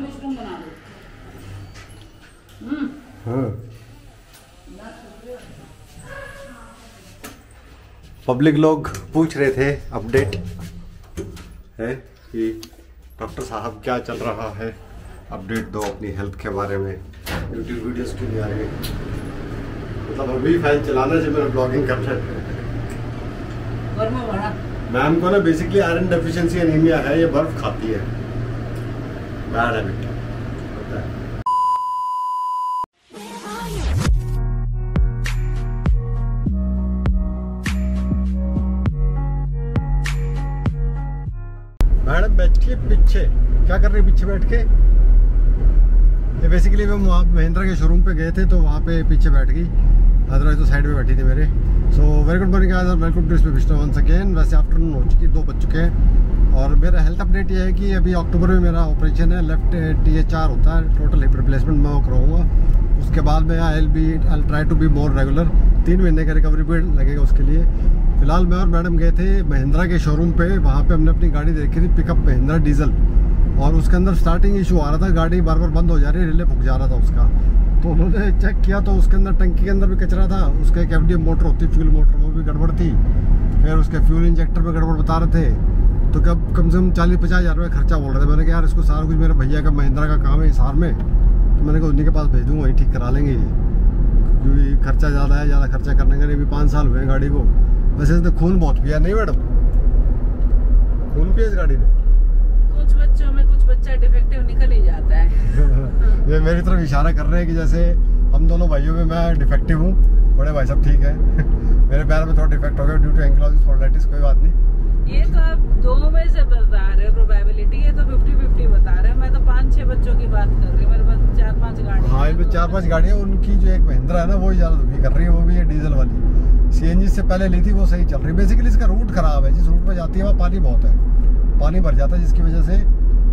Mushroom बना दो। हम्म। हाँ। पब्लिक लोग पूछ रहे थे अपडेट है कि डॉक्टर साहब क्या चल रहा है? अपडेट दो अपनी हेल्थ के बारे में यूट्यूब वीडियोस क्यों नहीं आ रही मतलब अभी फ़ैन चलाना चाहिए मेरा ब्लॉगिंग कर रहे हैं गर्मा बड़ा मैम को ना बेसिकली आयरन डेफिशिएंसी एनीमिया है ये बर्फ़ खाती है। होता है मैडम, बैठिए पीछे। क्या कर रही पीछे बैठ के? ये बेसिकली हम वहाँ महिंद्रा के शोरूम पे गए थे तो वहाँ पे पीछे बैठ गई। अदरवाइज़ तो साइड में बैठी थी मेरे। सो वेरी गुड मॉर्निंग आज वेलकम टू इसमें विष्णु वंस अगेन वैसे आफ्टरनून हो चुकी, दो बज चुके हैं। और मेरा हेल्थ अपडेट ये है कि अभी अक्टूबर में मेरा ऑपरेशन है लेफ़्ट टी एच आर होता है टोटल हिप रिप्लेसमेंट मैं कराऊँगा उसके बाद में I'll be I try to be more regular तीन महीने का रिकवरी पीरियड लगेगा उसके लिए। फ़िलहाल मैं और मैडम गए थे महिंद्रा के शोरूम पे, वहाँ पे हमने अपनी गाड़ी देखी थी पिकअप महिंद्रा डीजल और उसके अंदर स्टार्टिंग इशू आ रहा था, गाड़ी बार बार बंद हो जा रही रिले फूक जा रहा था उसका। तो उन्होंने चेक किया तो उसके अंदर टंकी के अंदर भी कचरा था, उसका एक एफ़ मोटर होती फ्यूल मोटर वो भी गड़बड़ थी। फिर उसके फ्यूल इंजेक्टर में गड़बड़ बता रहे थे। तो कब कम से कम चालीस पचास हज़ार रुपये खर्चा बोल रहे थे। मैंने कहा यार इसको सारा कुछ मेरे भैया का महिंद्रा का काम है हिसार में। तो मैंने कहा उन्हीं के पास भेज दूँगा वहीं ठीक करा लेंगे। ये क्योंकि खर्चा ज़्यादा है ज़्यादा खर्चा करने का नहीं भी पाँच साल हुए हैं गाड़ी को। वैसे इसने खून बहुत पिया नहीं मैडम? खून पिया इस गाड़ी ने? कुछ बच्चों में कुछ बच्चा डिफेक्टिव निकल ही जाता है। ये मेरी तरफ़ इशारा कर रहे हैं कि जैसे हम दोनों भाइयों में मैं डिफेक्टिव हूँ। बड़े भाई साहब ठीक है। मेरे पैर में थोड़ा डिफेक्ट हो गया ड्यू टू एंक्लोजिस स्पॉन्डिलाइटिस कोई बात नहीं। ये तो आप दो में से बता रहे हो प्रोबेबिलिटी ये तो फिफ्टी फिफ्टी बता रहे हो। मैं तो पाँच छह बच्चों की बात कर रही हूँ मेरे पास चार पाँच गाड़ी हाँ इनमें चार पाँच गाड़ियाँ उनकी जो एक महिंद्रा है ना वो ही ज़्यादा दुखी कर रही है वो भी है डीजल वाली। सीएनजी से पहले ली थी वो सही चल रही है। बेसिकली इसका रूट खराब है जिस रूट पर जाती है वहाँ पानी बहुत है। पानी भर जाता है जिसकी वजह से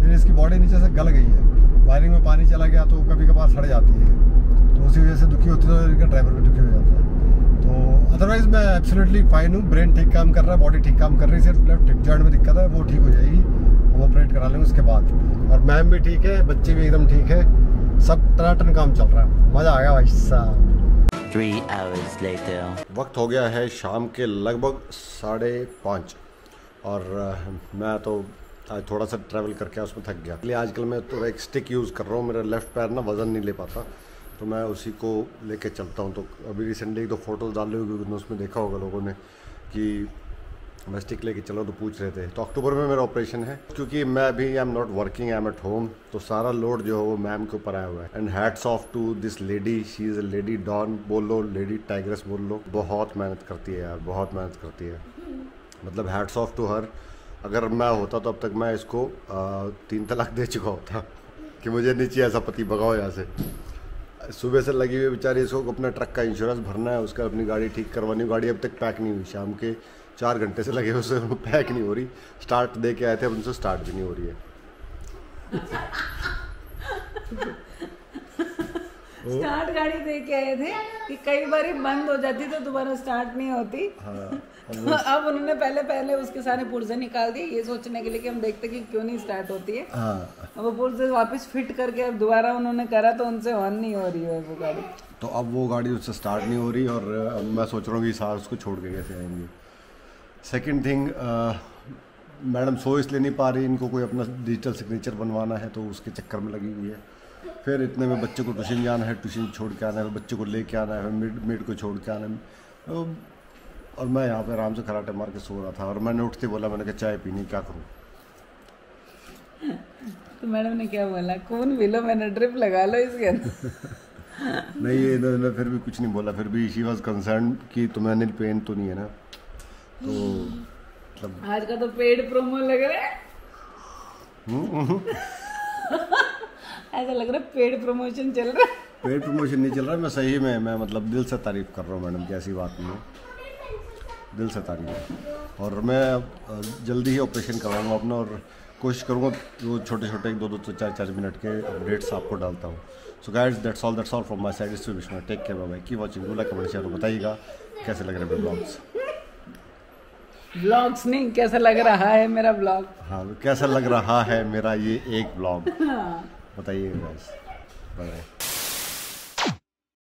फिर इसकी बॉडी नीचे से गल गई है। वायरिंग में पानी चला गया तो कभी कभार सड़ जाती है। तो उसी वजह से दुखी होती है तो इनका ड्राइवर भी दुखी हो जाता है। अदरवाइज़ मैं एब्सोल्युटली फाइन हूँ। ब्रेन ठीक काम कर रहा है बॉडी ठीक काम कर रही है सिर्फ़ लेफ़्ट हिप जॉइंट में दिक्कत है वो ठीक हो जाएगी। हम ऑपरेट करा लेंगे उसके बाद। और मैम भी ठीक है बच्चे भी एकदम ठीक है। सब टनाटन काम चल रहा है। मज़ा आ गया भाई साहब। Three hours later. वक्त हो गया है शाम के लगभग साढ़े पाँच। और मैं तो आज थोड़ा सा ट्रैवल करके उसमें थक गया। इसलिए आजकल मैं थोड़ा एक स्टिक यूज़ कर रहा हूँ। मेरा लेफ़्ट पैर ना वज़न नहीं ले पाता। तो मैं उसी को लेके चलता हूँ। तो अभी रिसेंटली एक दो फ़ोटोज़ डाले हुए क्योंकि उसमें देखा होगा लोगों ने कि मैं स्टिक लेके चलो तो पूछ रहे थे। तो अक्टूबर में मेरा ऑपरेशन है। क्योंकि मैं अभी I am not working I am at home तो सारा लोड जो है वो मैम के ऊपर आया हुआ है। And hats off to this lady she is a lady don बोल लो लेडी टाइग्रेस बोल। लो बहुत मेहनत करती है यार बहुत मेहनत करती है। मतलब हैट्स ऑफ़ टू हर अगर मैं होता तो अब तक मैं इसको आ, तीन तलाक दे चुका होता कि मुझे नीचे ऐसा पति भगाओ यहाँ से। सुबह से लगी हुई बेचारी इसको अपना ट्रक का इंश्योरेंस भरना है उसका अपनी गाड़ी ठीक करवानी गाड़ी अब तक पैक नहीं हुई शाम के चार घंटे से लगे हुए पैक नहीं हो रही। स्टार्ट दे के आए थे अब उनसे स्टार्ट भी नहीं हो रही है। स्टार्ट गाड़ी दे के आए थे कि कई बार बंद हो जाती तो दोबारा स्टार्ट नहीं होती। हाँ। अब उन्होंने पहले पहले उसके सारे पुर्जे निकाल दिए ये सोचने के लिए कि हम देखते कि क्यों नहीं स्टार्ट होती है। हाँ। अब वो पुर्जे वापस फिट करके अब दोबारा उन्होंने करा तो उनसे ऑन नहीं हो रही है वो गाड़ी। तो अब वो गाड़ी उससे स्टार्ट नहीं हो रही और मैं सोच रहा हूँ कि सार उसको छोड़ के कैसे आएँगे। सेकेंड थिंग मैडम सो इसलिए नहीं पा रही इनको कोई अपना डिजिटल सिग्नेचर बनवाना है तो उसके चक्कर में लगी हुई है। फिर इतने में बच्चे को ट्यूशन जाना है ट्यूशन छोड़ के आना है बच्चे को लेके आना है मेड मेड को छोड़ के आना है। तो और मैं यहाँ पे आराम से खराटे मार के सो रहा था और मैंने उठते बोला मैंने कहा चाय पीनी क्या करूँ? तो मैडम ने क्या बोला कौन भी लो मैंने ड्रिप लगा लो इसके अंदर. नहीं ये इन्होंने फिर भी कुछ नहीं बोला फिर भी शी वॉज़ कंसर्न कि तुम्हें नील पेन तो नहीं है ना। तो मतलब आज का तो पेड प्रोमो लग रहा है। ऐसा लग रहा है पेड प्रमोशन चल रहा है। पेड प्रमोशन नहीं चल रहा मैं सही में मैं मतलब दिल से तारीफ़ कर रहा हूँ मैडम की ऐसी बात नहीं है। दिल से तारीफ़ और मैं जल्दी ही ऑपरेशन करवाऊँगा अपना और कोशिश करूँगा वो छोटे छोटे दो दो चार चार मिनट के अपडेट्स आपको डालता हूँ। So guys that's all that's all from my side इस Vishwa take care bye keep watching do like comment share बताइएगा कैसे लग रहे हैं ब्लॉग्स ब्लॉग्स नहीं कैसा लग रहा है मेरा ब्लॉग हाँ कैसा लग रहा है मेरा ये एक ब्लॉग बताइए गाइस बाय